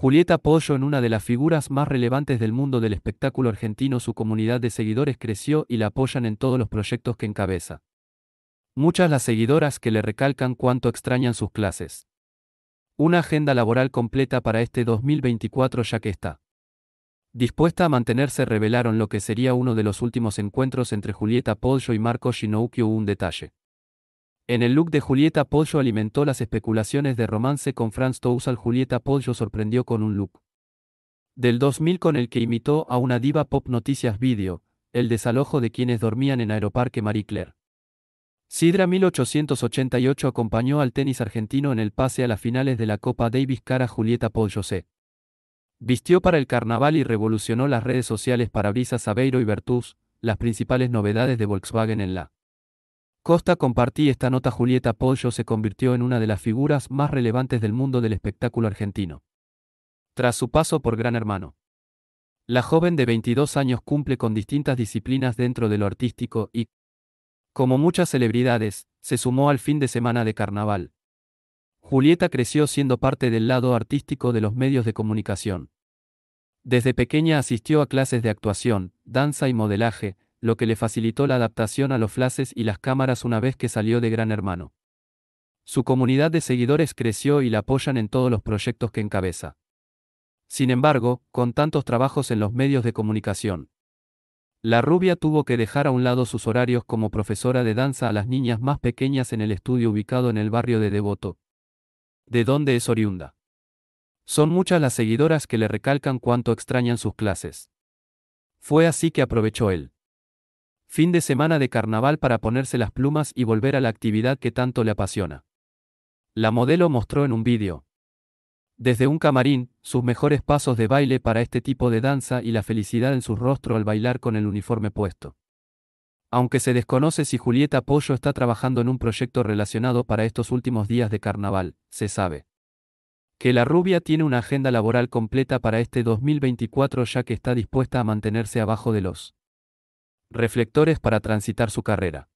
Julieta Pollo en una de las figuras más relevantes del mundo del espectáculo argentino su comunidad de seguidores creció y la apoyan en todos los proyectos que encabeza. Muchas las seguidoras que le recalcan cuánto extrañan sus clases. Una agenda laboral completa para este 2024 ya que está. Dispuesta a mantenerse revelaron lo que sería uno de los últimos encuentros entre Julieta Pollo y Marco Shinouki hubo un detalle. En el look de Julieta Pollo alimentó las especulaciones de romance con Franz Toussaint. Julieta Pollo sorprendió con un look del 2000 con el que imitó a una diva pop noticias video, el desalojo de quienes dormían en Aeroparque Marie Claire. Sidra 1888 acompañó al tenis argentino en el pase a las finales de la Copa Davis cara Julieta Pollo C. Vistió para el carnaval y revolucionó las redes sociales para Brisa Sabeiro y Bertus, las principales novedades de Volkswagen en la Costa compartí esta nota Julieta Pollo se convirtió en una de las figuras más relevantes del mundo del espectáculo argentino. Tras su paso por Gran Hermano. La joven de 22 años cumple con distintas disciplinas dentro de lo artístico y, como muchas celebridades, se sumó al fin de semana de carnaval. Julieta creció siendo parte del lado artístico de los medios de comunicación. Desde pequeña asistió a clases de actuación, danza y modelaje, lo que le facilitó la adaptación a los flashes y las cámaras una vez que salió de Gran Hermano. Su comunidad de seguidores creció y la apoyan en todos los proyectos que encabeza. Sin embargo, con tantos trabajos en los medios de comunicación, la rubia tuvo que dejar a un lado sus horarios como profesora de danza a las niñas más pequeñas en el estudio ubicado en el barrio de Devoto, de donde es oriunda. Son muchas las seguidoras que le recalcan cuánto extrañan sus clases. Fue así que aprovechó él. Fin de semana de carnaval para ponerse las plumas y volver a la actividad que tanto le apasiona. La modelo mostró en un vídeo. Desde un camarín, sus mejores pasos de baile para este tipo de danza y la felicidad en su rostro al bailar con el uniforme puesto. Aunque se desconoce si Julieta Pollo está trabajando en un proyecto relacionado para estos últimos días de carnaval, se sabe que la rubia tiene una agenda laboral completa para este 2024 ya que está dispuesta a mantenerse abajo de los reflectores para transitar su carrera.